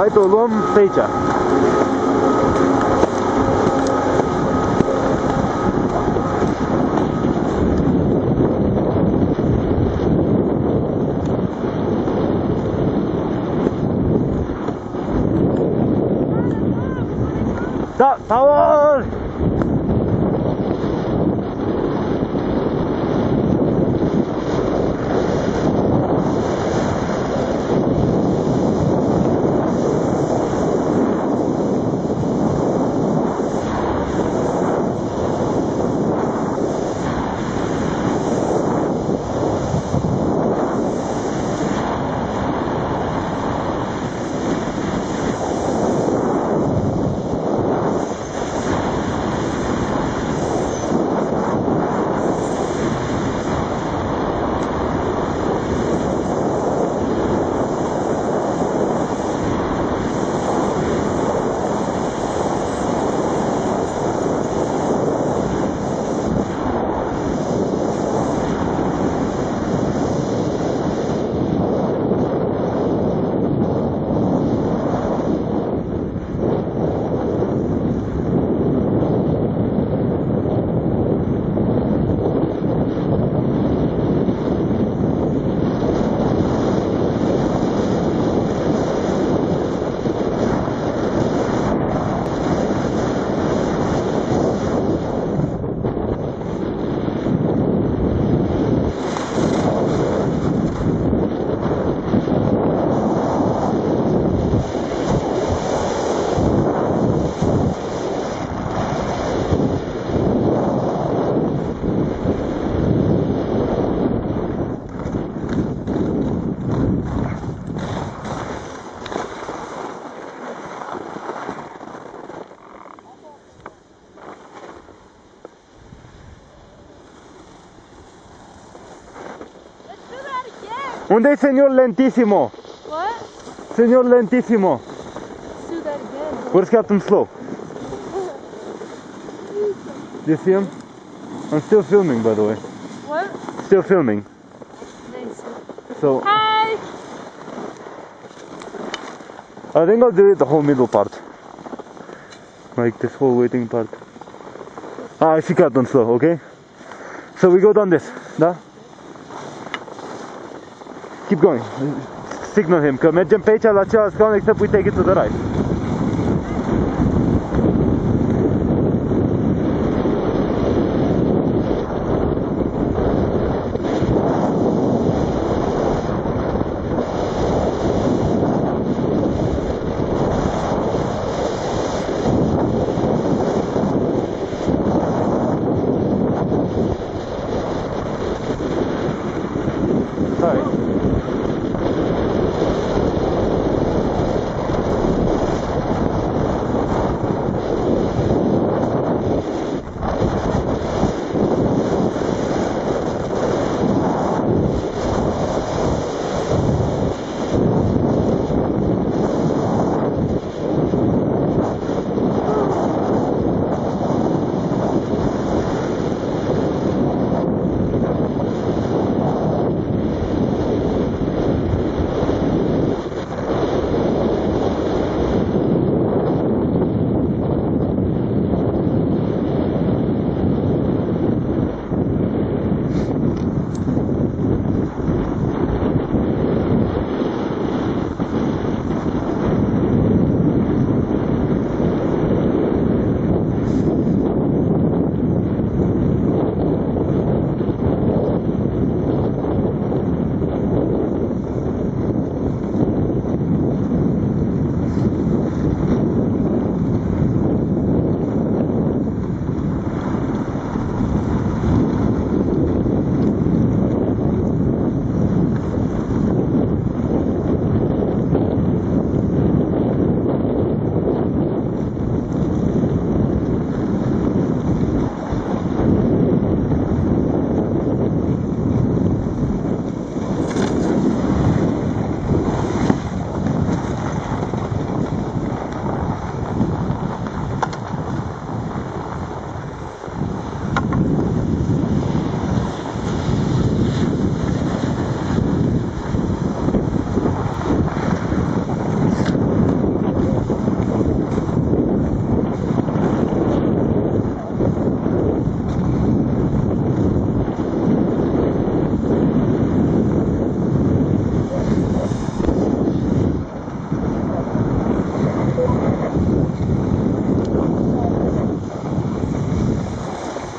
right or wrong teacher. The tower! Again. Unde e senior Lentissimo? What? Señor Lentissimo. Let's do that again. Where's Captain Slow? Do you see him? I'm still filming, by the way. What? Still filming. Nice. So Hi. I think I'll do it the whole middle part. Like this whole waiting part. Ah, I see Captain Slow, okay? So we go down this, da? Keep going. Signal him că mergem pe aici la cealaltă scaun except we take it to the right. Hai.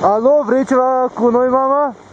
あの、ブレイチは、この今ま。